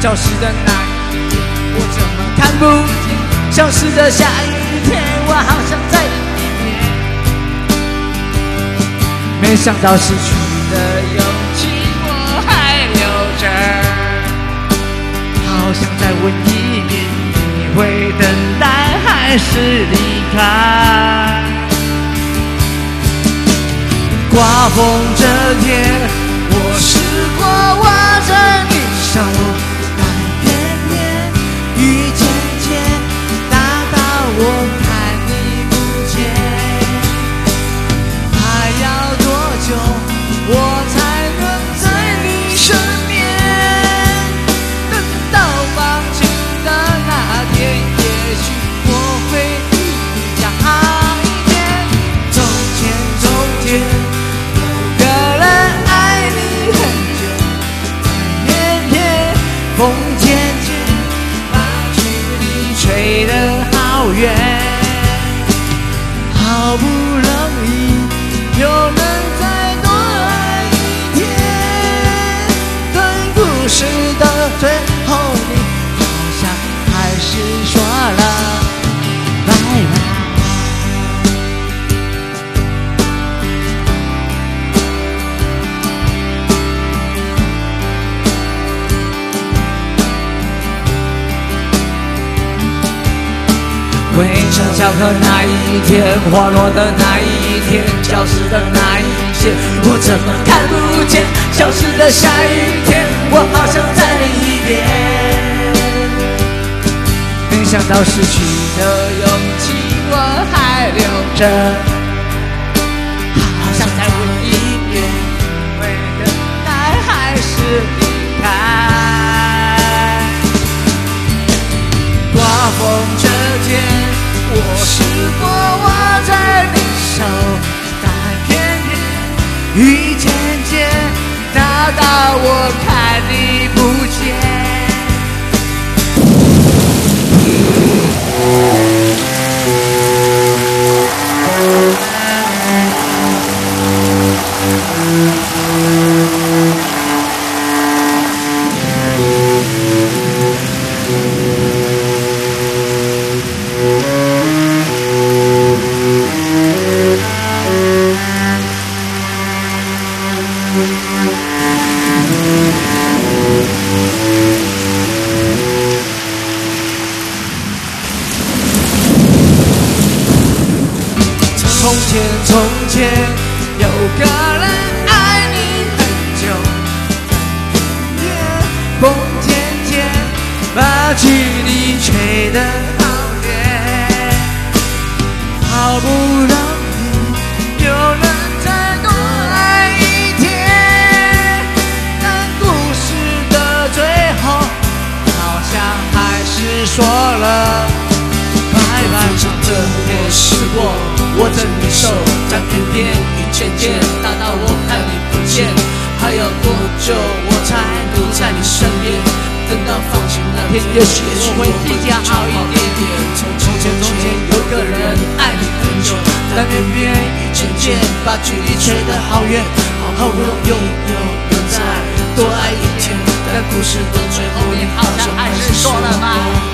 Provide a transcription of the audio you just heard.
消失的那一天，我怎么看不见？消失的下雨天，我好想在里面。没想到失去的勇气我还留着，好想再问一遍，你会等待还是离开？刮风这天，远，回程翘课那一天，花落的那一天，消失的那一天，我怎么看不见？消失的下雨天，我好想再淋一遍。没想到失去的勇气我还留着，我试过握着你手，但偏偏雨渐渐大到我看你不见。从前，从前有个人爱你很久，风渐渐把距离吹得天，也许我会比较好一点点。从从前从前有个人爱你很久，但偏偏雨渐渐把距离吹得好远。好不容易又能再多爱一天，但故事的最后，你好像还是说了拜。